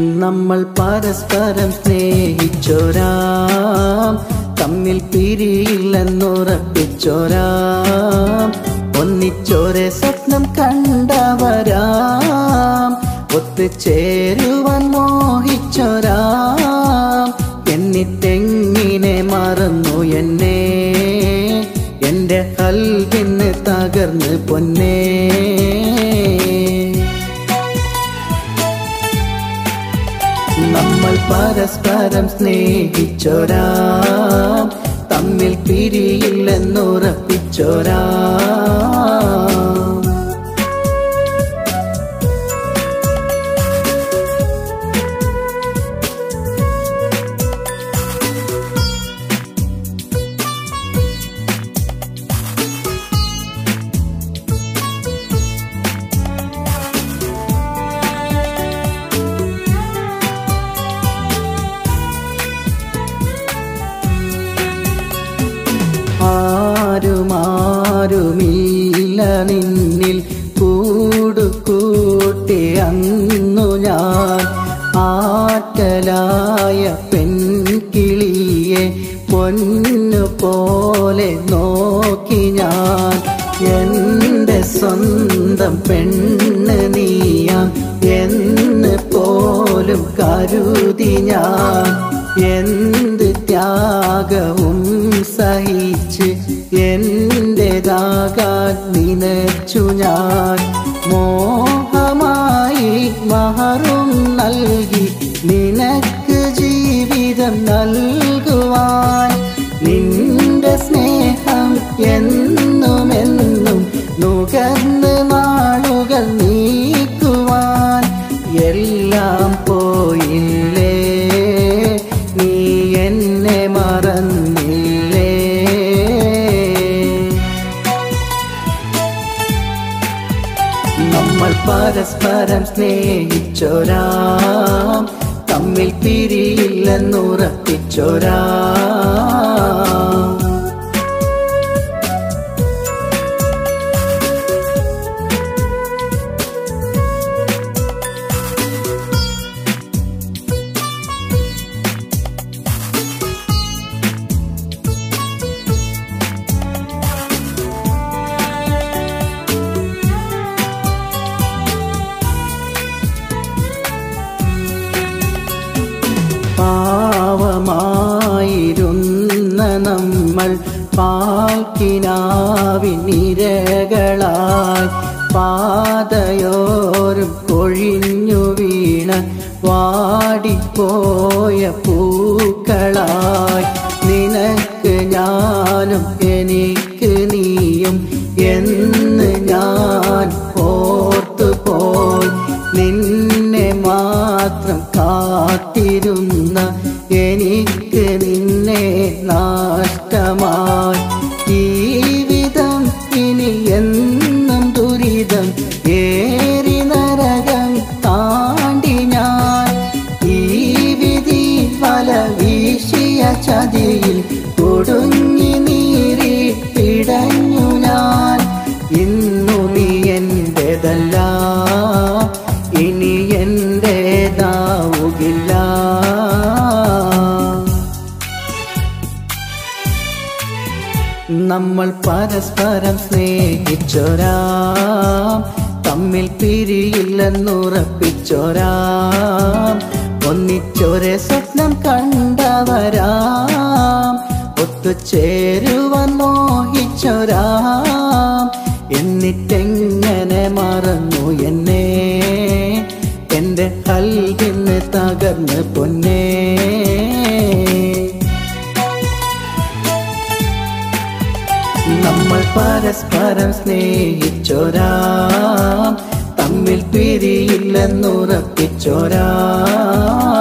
നമ്മൾ പരസ്പരം സ്നേഹിച്ചോരാം. തമ്മിൽ പിരിയില്ലെന്നുറപ്പിച്ചോരാം. ഒന്നിച്ചോരെ സ്വപ്നം കണ്ടവരാം. ഒത്തുചേരുവാൻ മോഹിച്ചോരാം. എന്നിട്ടെങ്ങിനെ മറന്നു എന്നെ? എന്റെ കൽവിന്ന് തകർന്ന് പൊന്നേ? നമ്മൾ പരസ്പരം സ്നേഹിച്ചോരാം. തമ്മിൽ പിരിയില്ലെന്നുറപ്പിച്ചോരാം. ആരുമാരുമില്ല നിന്നിൽ. കൂടുകൂട്ടി അന്നു ഞാൻ. ആറ്റലായ പെൺകിളിയെ പൊന്നു പോലെ നോക്കി ഞാൻ. എന്റെ സ്വന്തം പെണ്ണ് നീയാം എന്ന് പോലും കരുതി ഞാൻ. എന്ത് ത്യാഗവും സഹിച്ച് എന്റേതാകാൻ നിനച്ചു ഞാൻ. മോഹമായി മഹറും നൽകി നിനക്ക് ജീവിതം നൽകുവാൻ. നിന്റെ സ്നേഹം എന്നുമെന്നും നുകർന്ന് നാളുകൾ നീക്കുവാൻ. എല്ലാം നമ്മൾ പരസ്പരം സ്നേഹിച്ചോരാം. തമ്മിൽ പിരിയില്ലെന്നുറപ്പിച്ചോരാം. പാൽക്കിനാവിനിരകളായി പാതയോരും കൊഴിഞ്ഞു വീണ വാടിപ്പോയ പൂക്കളായി. നിനക്ക് ഞാനും എനിക്ക് നീയും കൊടുങ്ങി നീരി പിടഞ്ഞു ഞാൻ. ഇന്നു നീ എന്റേതല്ല ഇനി എന്റേതാവുകില്ല. നമ്മൾ പരസ്പരം സ്നേഹിച്ചൊരാ തമ്മിൽ പിരിയില്ലെന്നുറപ്പിച്ചൊരാ. ഒന്നിച്ചൊരേ സ്വപ്നം കണ്ടവരാം ഒത്തുചേരുവാൻ മോഹിച്ചൊരാം. എന്നിട്ടെങ്ങനെ മറന്നു എന്നെ? എന്റെ കൽവിന്ന് തകർന്ന് പൊന്നേ? നമ്മൾ പരസ്പരം സ്നേഹിച്ചൊരാം. തമ്മിൽ പിരിയില്ലെന്നുറപ്പിച്ചോരാം.